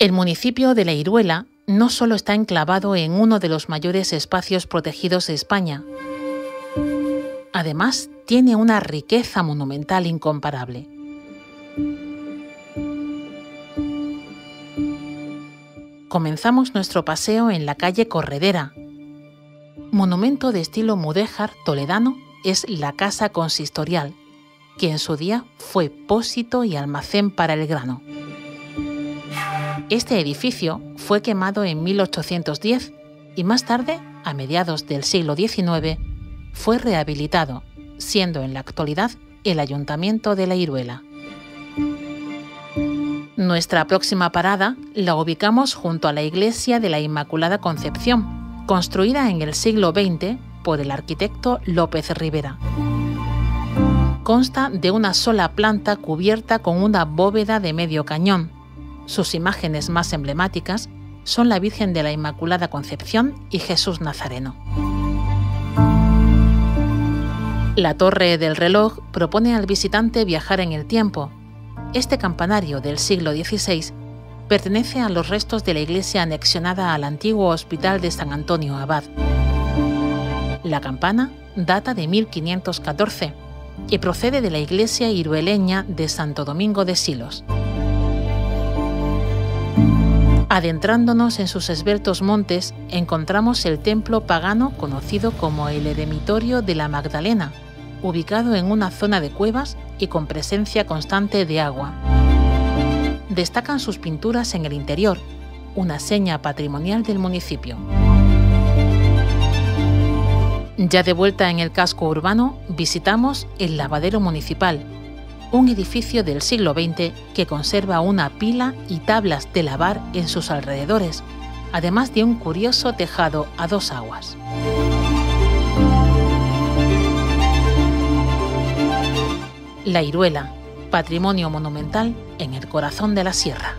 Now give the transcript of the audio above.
El municipio de La Iruela no solo está enclavado en uno de los mayores espacios protegidos de España, además tiene una riqueza monumental incomparable. Comenzamos nuestro paseo en la calle Corredera. Monumento de estilo mudéjar toledano es la casa consistorial, que en su día fue pósito y almacén para el grano. Este edificio fue quemado en 1810 y más tarde, a mediados del siglo XIX, fue rehabilitado, siendo en la actualidad el Ayuntamiento de La Iruela. Nuestra próxima parada la ubicamos junto a la iglesia de la Inmaculada Concepción, construida en el siglo XX por el arquitecto López Rivera. Consta de una sola planta cubierta con una bóveda de medio cañón. Sus imágenes más emblemáticas son la Virgen de la Inmaculada Concepción y Jesús Nazareno. La torre del reloj propone al visitante viajar en el tiempo, este campanario del siglo XVI pertenece a los restos de la iglesia anexionada al antiguo Hospital de San Antonio Abad. La campana data de 1514 y procede de la iglesia irueleña de Santo Domingo de Silos. Adentrándonos en sus esbeltos montes, encontramos el templo pagano conocido como el Eremitorio de la Magdalena, ubicado en una zona de cuevas y con presencia constante de agua. Destacan sus pinturas en el interior, una seña patrimonial del municipio. Ya de vuelta en el casco urbano, visitamos el Lavadero Municipal, un edificio del siglo XX que conserva una pila y tablas de lavar en sus alrededores, además de un curioso tejado a dos aguas. La Iruela, patrimonio monumental en el corazón de la sierra.